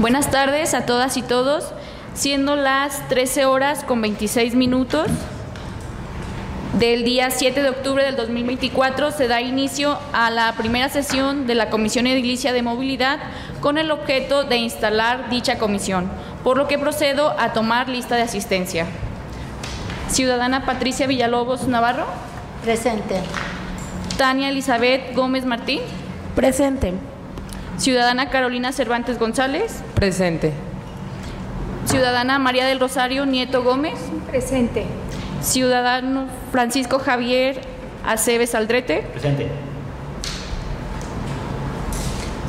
Buenas tardes a todas y todos, siendo las 13 horas con 26 minutos del día 7 de octubre del 2024 se da inicio a la primera sesión de la Comisión Edilicia de Movilidad con el objeto de instalar dicha comisión, por lo que procedo a tomar lista de asistencia. Ciudadana Patricia Villalobos Navarro. Presente. Tania Elizabeth Gómez Martín. Presente. Ciudadana Carolina Cervantes González. Presente. Ciudadana María del Rosario Nieto Gómez. Presente. Ciudadano Francisco Javier Aceves Aldrete. Presente.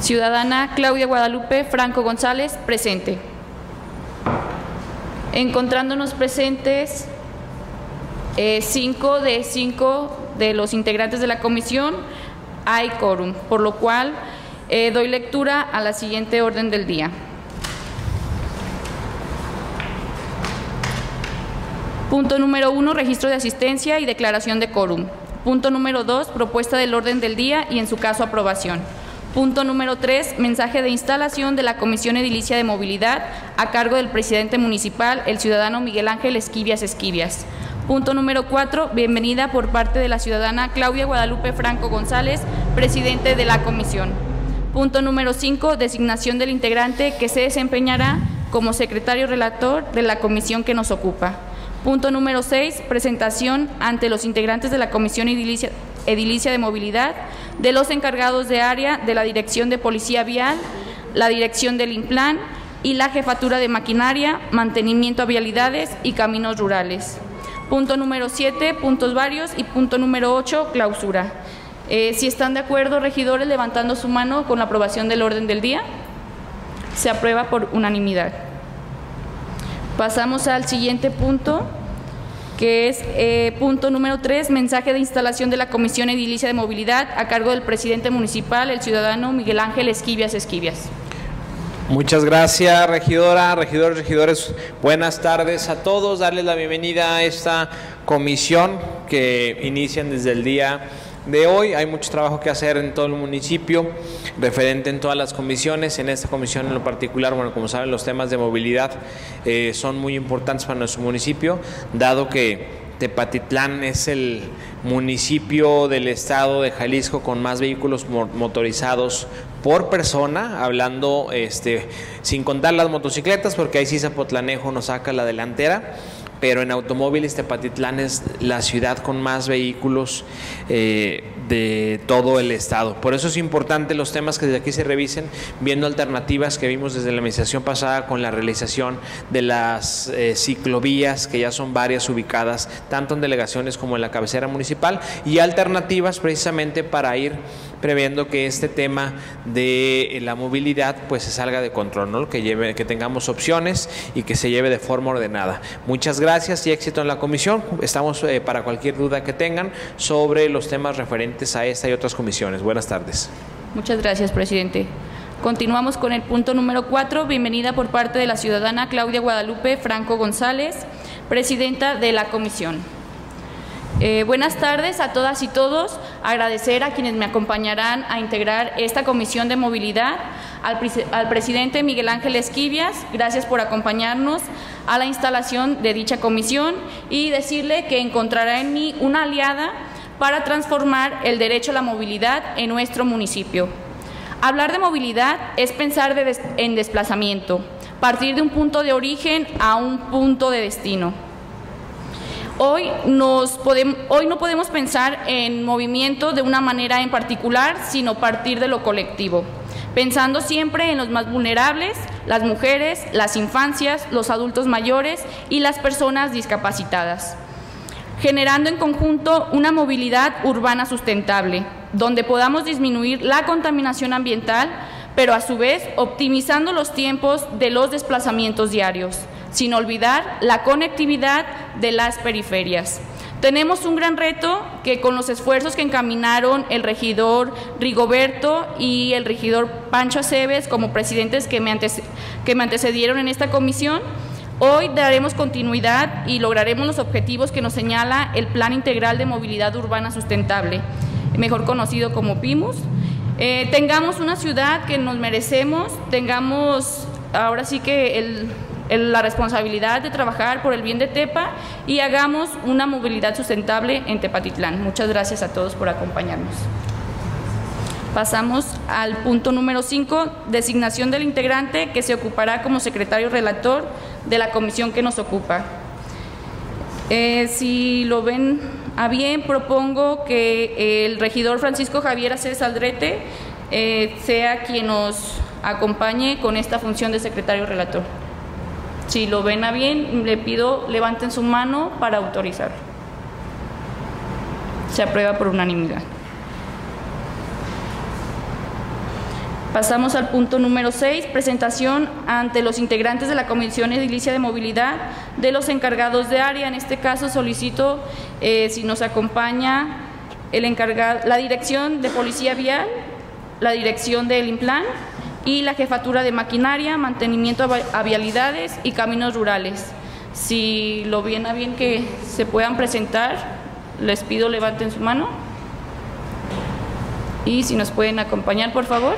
Ciudadana Claudia Guadalupe Franco González, presente. Encontrándonos presentes eh, cinco de cinco de los integrantes de la comisión, hay quórum, por lo cual eh, doy lectura a la siguiente orden del día. Punto número uno, registro de asistencia y declaración de quórum. Punto número dos, propuesta del orden del día y en su caso aprobación. Punto número tres, mensaje de instalación de la Comisión Edilicia de Movilidad a cargo del presidente municipal, el ciudadano Miguel Ángel Esquivias Esquivias. Punto número cuatro, bienvenida por parte de la ciudadana Claudia Guadalupe Franco González, presidente de la comisión. Punto número cinco, designación del integrante que se desempeñará como secretario relator de la comisión que nos ocupa. Punto número 6, presentación ante los integrantes de la Comisión Edilicia, Edilicia, de Movilidad, de los encargados de área de la Dirección de Policía Vial, la Dirección del Implan y la Jefatura de Maquinaria, Mantenimiento a Vialidades y Caminos Rurales. Punto número 7, puntos varios y punto número 8, clausura. Eh, si están de acuerdo, regidores, levantando su mano con la aprobación del orden del día, se aprueba por unanimidad. Pasamos al siguiente punto, que es eh, punto número tres, mensaje de instalación de la Comisión Edilicia de Movilidad a cargo del presidente municipal, el ciudadano Miguel Ángel Esquivias Esquivias. Muchas gracias, regidora, regidores, regidores. Buenas tardes a todos. Darles la bienvenida a esta comisión que inician desde el día de hoy. Hay mucho trabajo que hacer en todo el municipio, referente en todas las comisiones. En esta comisión en lo particular, bueno, como saben, los temas de movilidad eh, son muy importantes para nuestro municipio, dado que Tepatitlán es el municipio del estado de Jalisco con más vehículos motorizados por persona, hablando este, sin contar las motocicletas, porque ahí sí Zapotlanejo nos saca la delantera pero en automóviles Tepatitlán es la ciudad con más vehículos eh, de todo el estado. Por eso es importante los temas que desde aquí se revisen, viendo alternativas que vimos desde la administración pasada con la realización de las eh, ciclovías, que ya son varias ubicadas, tanto en delegaciones como en la cabecera municipal, y alternativas precisamente para ir previendo que este tema de la movilidad pues se salga de control, ¿no? que, lleve, que tengamos opciones y que se lleve de forma ordenada. Muchas gracias y éxito en la comisión. Estamos eh, para cualquier duda que tengan sobre los temas referentes a esta y otras comisiones. Buenas tardes. Muchas gracias, presidente. Continuamos con el punto número cuatro. Bienvenida por parte de la ciudadana Claudia Guadalupe Franco González, presidenta de la comisión. Eh, buenas tardes a todas y todos. Agradecer a quienes me acompañarán a integrar esta comisión de movilidad, al, presidente Miguel Ángel Esquivias, gracias por acompañarnos a la instalación de dicha comisión y decirle que encontrará en mí una aliada para transformar el derecho a la movilidad en nuestro municipio. Hablar de movilidad es pensar en desplazamiento, partir de un punto de origen a un punto de destino. Hoy, hoy no podemos pensar en movimiento de una manera en particular, sino partir de lo colectivo, pensando siempre en los más vulnerables, las mujeres, las infancias, los adultos mayores y las personas discapacitadas, generando en conjunto una movilidad urbana sustentable, donde podamos disminuir la contaminación ambiental, pero a su vez optimizando los tiempos de los desplazamientos diarios sin olvidar la conectividad de las periferias. Tenemos un gran reto que con los esfuerzos que encaminaron el regidor Rigoberto y el regidor Pancho Aceves como presidentes que me, antecedieron en esta comisión, hoy daremos continuidad y lograremos los objetivos que nos señala el Plan Integral de Movilidad Urbana Sustentable, mejor conocido como PIMUS. Eh, tengamos una ciudad que nos merecemos, tengamos ahora sí que la responsabilidad de trabajar por el bien de Tepa y hagamos una movilidad sustentable en Tepatitlán. Muchas gracias a todos por acompañarnos. Pasamos al punto número 5, designación del integrante que se ocupará como secretario relator de la comisión que nos ocupa. Eh, si lo ven a bien, propongo que el regidor Francisco Javier Acés Aldrete eh, sea quien nos acompañe con esta función de secretario relator. Si lo ven a bien, le pido levanten su mano para autorizar. Se aprueba por unanimidad. Pasamos al punto número 6, presentación ante los integrantes de la Comisión Edilicia de Movilidad de los encargados de área. En este caso solicito eh, si nos acompaña el encargado, la Dirección de Policía Vial, la Dirección del Implan y la Jefatura de Maquinaria, Mantenimiento a Vialidades y Caminos Rurales. Si lo viene a bien que se puedan presentar, les pido levanten su mano. Y si nos pueden acompañar, por favor.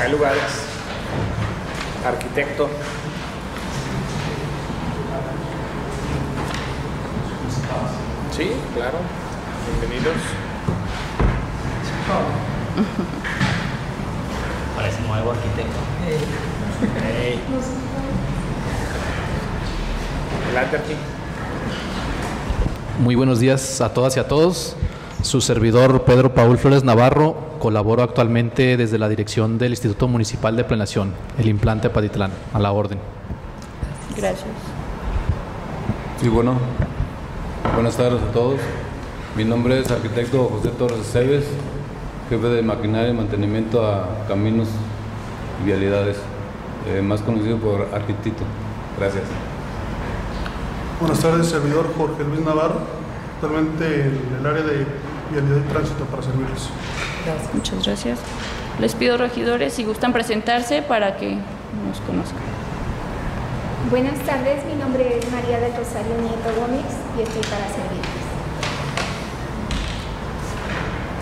Hay lugares. Arquitecto. Sí, claro. Bienvenidos. Parece nuevo arquitecto. Hey. Adelante, Muy buenos días a todas y a todos. Su servidor Pedro Paul Flores Navarro colaboro actualmente desde la dirección del Instituto Municipal de Planeación, el implante Patitlán, a la orden. Gracias. Sí, bueno, buenas tardes a todos. Mi nombre es arquitecto José Torres Cebes, jefe de maquinaria y mantenimiento a caminos y vialidades, eh, más conocido por Arquitito. Gracias. Buenas tardes, servidor Jorge Luis Navarro, actualmente en el área de vialidad y tránsito para servirles. Muchas gracias. Les pido regidores si gustan presentarse para que nos conozcan. Buenas tardes, mi nombre es María del Rosario Nieto Gómez y estoy para servirles.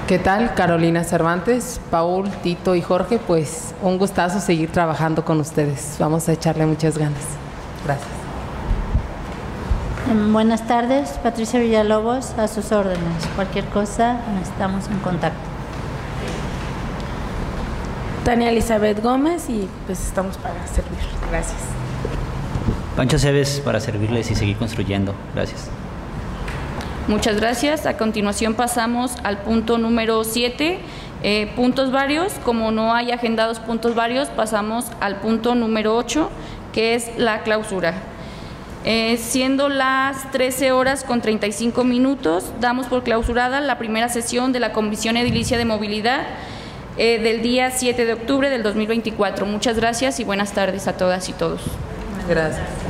¿Qué tal? Carolina Cervantes, Paul, Tito y Jorge, pues un gustazo seguir trabajando con ustedes. Vamos a echarle muchas ganas. Gracias. Em, buenas tardes, Patricia Villalobos, a sus órdenes. Cualquier cosa, estamos en contacto. Tania Elizabeth Gómez y pues estamos para servir. Gracias. Pancho Cebes para servirles y seguir construyendo. Gracias. Muchas gracias. A continuación pasamos al punto número 7. Eh, puntos varios. Como no hay agendados puntos varios, pasamos al punto número 8, que es la clausura. Eh, siendo las 13 horas con 35 minutos, damos por clausurada la primera sesión de la Comisión Edilicia de Movilidad eh, del día 7 de octubre del 2024. Muchas gracias y buenas tardes a todas y todos. Gracias.